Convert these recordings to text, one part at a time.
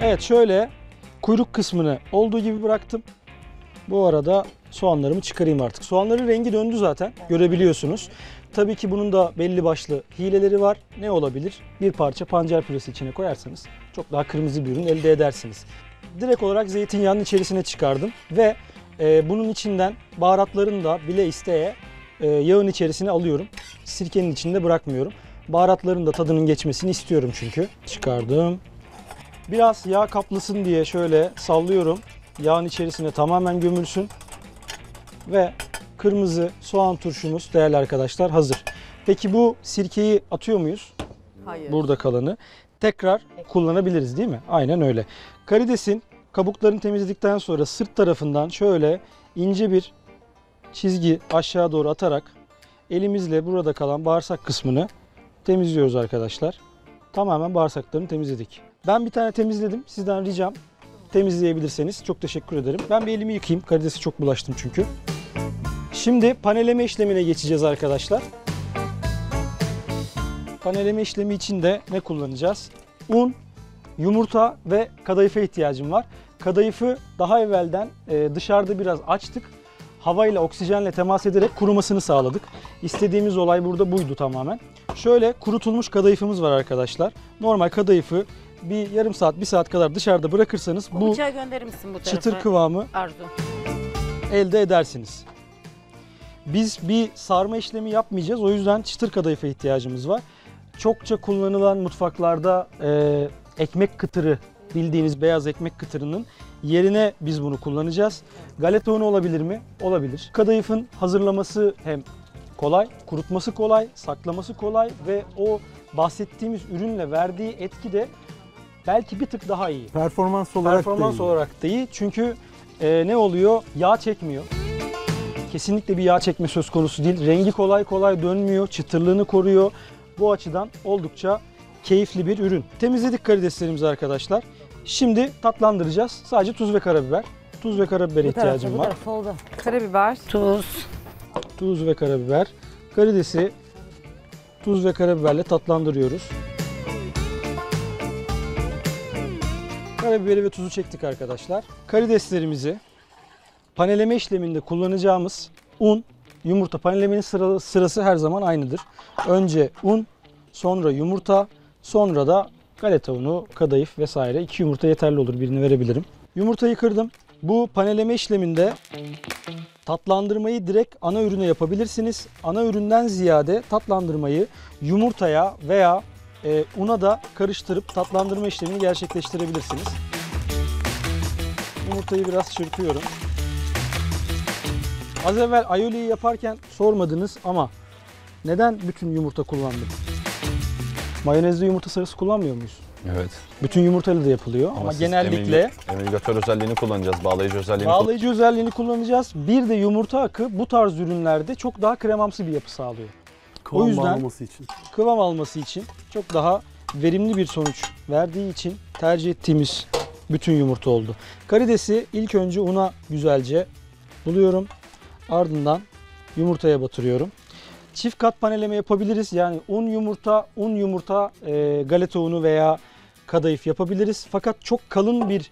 Evet şöyle kuyruk kısmını olduğu gibi bıraktım. Bu arada soğanlarımı çıkarayım artık. Soğanların rengi döndü zaten görebiliyorsunuz. Tabii ki bunun da belli başlı hileleri var. Ne olabilir? Bir parça pancar püresi içine koyarsanız çok daha kırmızı bir ürün elde edersiniz. Direkt olarak zeytinyağının içerisine çıkardım ve e, bunun içinden baharatlarını da bile isteye e, yağın içerisine alıyorum. Sirkenin içinde bırakmıyorum. Baharatların da tadının geçmesini istiyorum çünkü. Çıkardım. Biraz yağ kaplasın diye şöyle sallıyorum. Yağın içerisine tamamen gömülsün. Ve kırmızı soğan turşumuz değerli arkadaşlar hazır. Peki bu sirkeyi atıyor muyuz? Hayır. Burada kalanı tekrar kullanabiliriz değil mi? Aynen öyle. Karidesin kabuklarını temizledikten sonra sırt tarafından şöyle ince bir çizgi aşağı doğru atarak elimizle burada kalan bağırsak kısmını temizliyoruz arkadaşlar. Tamamen bağırsaklarını temizledik. Ben bir tane temizledim. Sizden ricam temizleyebilirseniz çok teşekkür ederim. Ben bir elimi yıkayayım. Karidesi çok bulaştım çünkü. Şimdi paneleme işlemine geçeceğiz arkadaşlar. Paneleme işlemi için de ne kullanacağız? Un, yumurta ve kadayıfa ihtiyacım var. Kadayıfı daha evvelden e, dışarıda biraz açtık. Havayla, oksijenle temas ederek kurumasını sağladık. İstediğimiz olay burada buydu tamamen. Şöyle kurutulmuş kadayıfımız var arkadaşlar. Normal kadayıfı bir yarım saat, bir saat kadar dışarıda bırakırsanız Bu bıçağı gönderir misin bu tarafa? çıtır kıvamı Arzu. elde edersiniz. Biz bir sarma işlemi yapmayacağız. O yüzden çıtır kadayıfa ihtiyacımız var. Çokça kullanılan mutfaklarda e, ekmek kıtırı bildiğiniz beyaz ekmek kıtırının yerine biz bunu kullanacağız. Galeta unu olabilir mi? Olabilir. Kadayıfın hazırlaması hem kolay, kurutması kolay, saklaması kolay ve o bahsettiğimiz ürünle verdiği etki de belki bir tık daha iyi. Performans olarak Performans da iyi. olarak da iyi. Çünkü e, ne oluyor? Yağ çekmiyor. Kesinlikle bir yağ çekme söz konusu değil. Rengi kolay kolay dönmüyor. Çıtırlığını koruyor. Bu açıdan oldukça keyifli bir ürün. Temizledik karideslerimizi arkadaşlar. Şimdi tatlandıracağız. Sadece tuz ve karabiber. Tuz ve karabibere Bu tarafta, ihtiyacım bu var. tarafta oldu. Karabiber. Tuz. Tuz ve karabiber. Karidesi tuz ve karabiberle tatlandırıyoruz. Karabiberi ve tuzu çektik arkadaşlar. Karideslerimizi paneleme işleminde kullanacağımız un, yumurta. Panelemenin sıra- sırası her zaman aynıdır. Önce un, sonra yumurta, sonra da galeta unu, kadayıf vesaire. İki yumurta yeterli olur. Birini verebilirim. Yumurtayı kırdım. Bu paneleme işleminde Tatlandırmayı direkt ana ürüne yapabilirsiniz. Ana üründen ziyade tatlandırmayı yumurtaya veya e, una da karıştırıp tatlandırma işlemini gerçekleştirebilirsiniz. Yumurtayı biraz çırpıyorum. Az evvel aioli'yi yaparken sormadınız ama neden bütün yumurta kullandım? Mayonezli yumurta sarısı kullanmıyor muyuz? Evet. Bütün yumurtayla da yapılıyor ama, siz genellikle emülga- emülgatör özelliğini kullanacağız, bağlayıcı özelliğini Bağlayıcı özelliğini kullanacağız. Bir de yumurta akı bu tarz ürünlerde çok daha kremamsı bir yapı sağlıyor. Kıvam O yüzden- bağlaması için. Kıvam alması için çok daha verimli bir sonuç verdiği için tercih ettiğimiz bütün yumurta oldu. Karidesi ilk önce una güzelce buluyorum. Ardından yumurtaya batırıyorum. Çift kat paneleme yapabiliriz. Yani un yumurta, un yumurta, e, galeta unu veya kadayıf yapabiliriz. Fakat çok kalın bir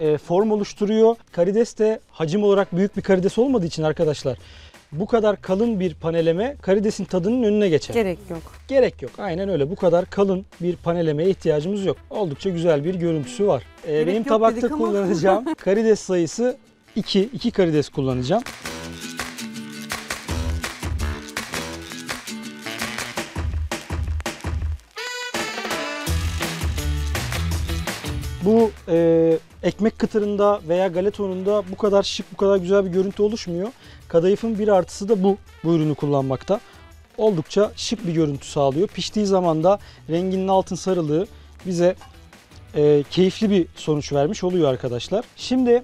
e, form oluşturuyor. Karides de hacim olarak büyük bir karides olmadığı için arkadaşlar bu kadar kalın bir paneleme karidesin tadının önüne geçer. Gerek yok. Gerek yok. Aynen öyle. Bu kadar kalın bir panelemeye ihtiyacımız yok. Oldukça güzel bir görüntüsü var. Ee, benim tabakta kullanacağım karides sayısı 2. 2 karides kullanacağım. Bu e, ekmek kıtırında veya galeta ununda bu kadar şık, bu kadar güzel bir görüntü oluşmuyor. Kadayıfın bir artısı da bu, bu ürünü kullanmakta. Oldukça şık bir görüntü sağlıyor. Piştiği zaman da renginin altın sarılığı bize e, keyifli bir sonuç vermiş oluyor arkadaşlar. Şimdi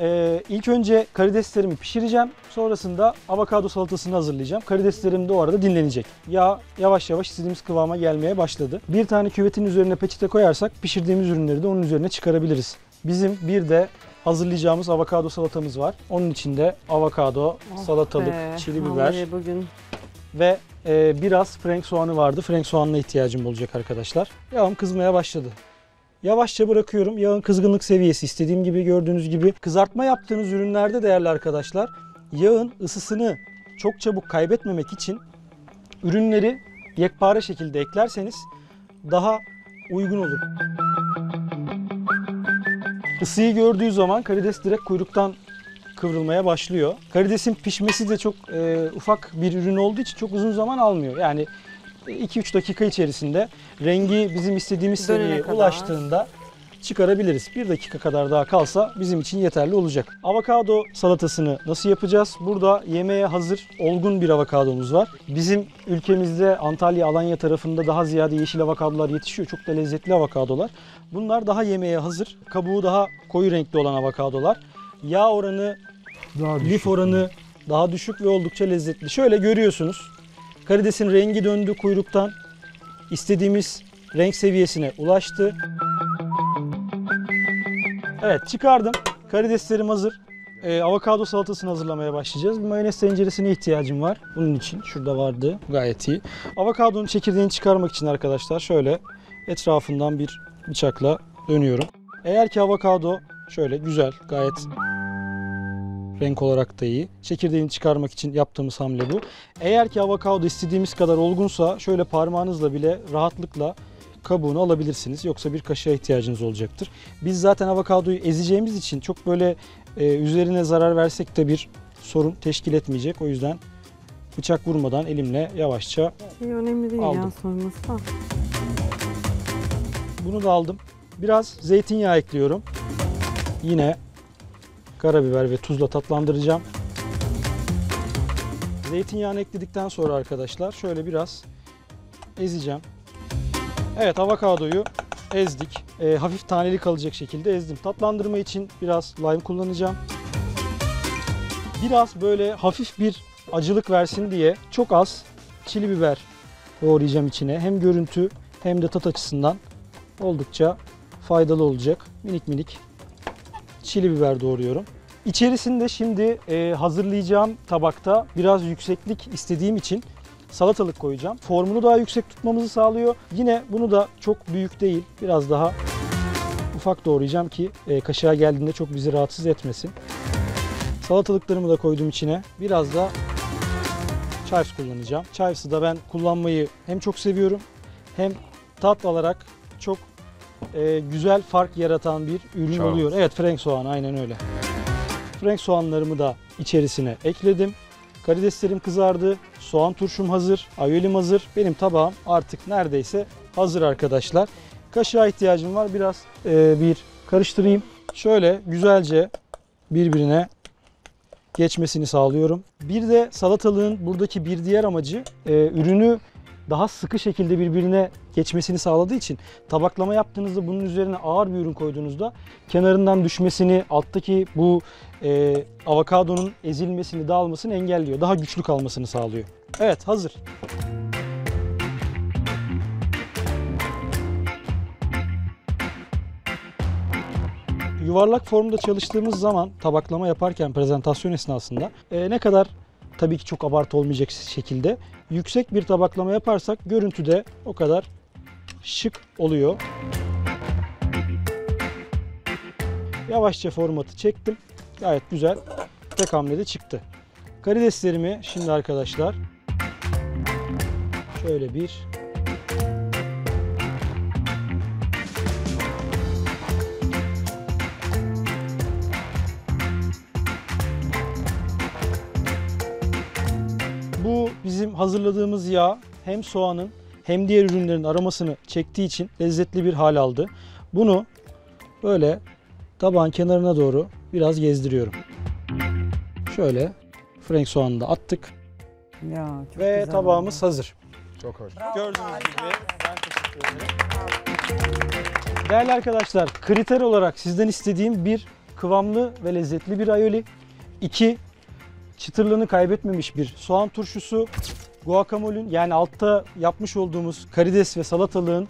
e, ilk önce karideslerimi pişireceğim. Sonrasında avokado salatasını hazırlayacağım. Karideslerim de o arada dinlenecek. Yağ yavaş yavaş istediğimiz kıvama gelmeye başladı. Bir tane küvetin üzerine peçete koyarsak pişirdiğimiz ürünleri de onun üzerine çıkarabiliriz. Bizim bir de hazırlayacağımız avokado salatamız var. Onun içinde avokado, salatalık, Be, çili biber bugün ve e, biraz frank soğanı vardı. Frank soğanına ihtiyacım olacak arkadaşlar. Yağım kızmaya başladı. Yavaşça bırakıyorum. Yağın kızgınlık seviyesi istediğim gibi gördüğünüz gibi. Kızartma yaptığınız ürünlerde değerli arkadaşlar yağın ısısını çok çabuk kaybetmemek için ürünleri yekpare şekilde eklerseniz daha uygun olur. Isıyı gördüğü zaman karides direkt kuyruktan kıvrılmaya başlıyor. Karidesin pişmesi de çok e, ufak bir ürün olduğu için çok uzun zaman almıyor. Yani 2-3 dakika içerisinde rengi bizim istediğimiz Dönene seviyeye kadar. ulaştığında çıkarabiliriz. Bir dakika kadar daha kalsa bizim için yeterli olacak. Avokado salatasını nasıl yapacağız? Burada yemeğe hazır olgun bir avokadomuz var. Bizim ülkemizde Antalya, Alanya tarafında daha ziyade yeşil avokadolar yetişiyor. Çok da lezzetli avokadolar. Bunlar daha yemeğe hazır. Kabuğu daha koyu renkli olan avokadolar. Yağ oranı, lif oranı daha düşük ve oldukça lezzetli. Şöyle görüyorsunuz. Karidesin rengi döndü kuyruktan. İstediğimiz renk seviyesine ulaştı. Evet çıkardım. Karideslerim hazır. Ee, avokado salatasını hazırlamaya başlayacağız. Bir mayonez tenceresine ihtiyacım var. Bunun için şurada vardı. Gayet iyi. Avokadonun çekirdeğini çıkarmak için arkadaşlar şöyle etrafından bir bıçakla dönüyorum. Eğer ki avokado şöyle güzel, gayet renk olarak da iyi. Çekirdeğini çıkarmak için yaptığımız hamle bu. Eğer ki avokado istediğimiz kadar olgunsa şöyle parmağınızla bile rahatlıkla kabuğunu alabilirsiniz. Yoksa bir kaşığa ihtiyacınız olacaktır. Biz zaten avokadoyu ezeceğimiz için çok böyle e, üzerine zarar versek de bir sorun teşkil etmeyecek. O yüzden bıçak vurmadan elimle yavaşça Şey önemli değil ya Aldım. soyması da. bunu da aldım. Biraz zeytinyağı ekliyorum. Yine karabiber ve tuzla tatlandıracağım. Zeytinyağını ekledikten sonra arkadaşlar şöyle biraz ezeceğim. Evet avokadoyu ezdik. Ee, hafif taneli kalacak şekilde ezdim. Tatlandırma için biraz lime kullanacağım. Biraz böyle hafif bir acılık versin diye çok az çili biber doğrayacağım içine. Hem görüntü hem de tat açısından oldukça faydalı olacak. Minik minik çili biber doğruyorum. İçerisinde şimdi e, hazırlayacağım tabakta biraz yükseklik istediğim için salatalık koyacağım. Formunu daha yüksek tutmamızı sağlıyor. Yine bunu da çok büyük değil, biraz daha ufak doğrayacağım ki e, kaşığa geldiğinde çok bizi rahatsız etmesin. Salatalıklarımı da koydum içine. Biraz da chives kullanacağım. Chives'ı da ben kullanmayı hem çok seviyorum hem tat olarak çok e, güzel fark yaratan bir ürün Chives. oluyor. Evet Frank soğan aynen öyle. Frank soğanlarımı da içerisine ekledim. Karideslerim kızardı. Soğan turşum hazır. Ayolim hazır. Benim tabağım artık neredeyse hazır arkadaşlar. Kaşığa ihtiyacım var. Biraz e, bir karıştırayım. Şöyle güzelce birbirine geçmesini sağlıyorum. Bir de salatalığın buradaki bir diğer amacı e, ürünü daha sıkı şekilde birbirine geçmesini sağladığı için tabaklama yaptığınızda bunun üzerine ağır bir ürün koyduğunuzda kenarından düşmesini, alttaki bu e, avokadonun ezilmesini, dağılmasını engelliyor. Daha güçlü kalmasını sağlıyor. Evet hazır. Yuvarlak formda çalıştığımız zaman tabaklama yaparken prezentasyon esnasında e, ne kadar tabii ki çok abartı olmayacak şekilde yüksek bir tabaklama yaparsak görüntüde o kadar şık oluyor. Yavaşça formatı çektim. Gayet güzel. Tek hamlede çıktı. Karideslerimi şimdi arkadaşlar şöyle bir hazırladığımız yağ hem soğanın hem diğer ürünlerin aromasını çektiği için lezzetli bir hal aldı. Bunu böyle tabağın kenarına doğru biraz gezdiriyorum. Şöyle frank soğanını da attık Ya çok ve güzel tabağımız hazır. Çok hoş. Gördüğünüz gibi ben teşekkür ederim. Değerli arkadaşlar, kriter olarak sizden istediğim bir kıvamlı ve lezzetli bir aioli. iki çıtırlığını kaybetmemiş bir soğan turşusu. Guacamole'ün yani altta yapmış olduğumuz karides ve salatalığın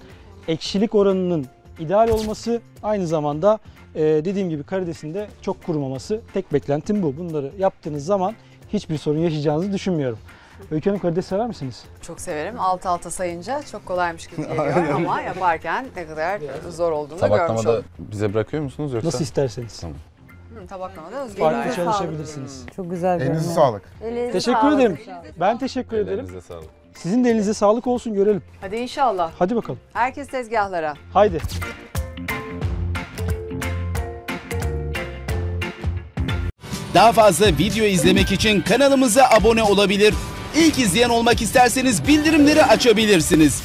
ekşilik oranının ideal olması aynı zamanda e, dediğim gibi karidesin de çok kurumaması tek beklentim bu. Bunları yaptığınız zaman hiçbir sorun yaşayacağınızı düşünmüyorum. Öykü Hanım karides sever misiniz? Çok severim. Alt alta sayınca çok kolaymış gibi geliyor ama yaparken ne kadar zor olduğunu da görmüş oldum. bize bırakıyor musunuz yoksa? Nasıl isterseniz. Tamam. Hı, tabaklamada özgür Farklı çalışabilirsiniz. Çok güzel Elinize görünüyor. sağlık. Teşekkür ederim. Ben teşekkür ederim. Ellerinize sağlık. Sizin de elinize sağlık olsun görelim. Hadi inşallah. Hadi bakalım. Herkes tezgahlara. Haydi. Daha fazla video izlemek için kanalımıza abone olabilir. İlk izleyen olmak isterseniz bildirimleri açabilirsiniz.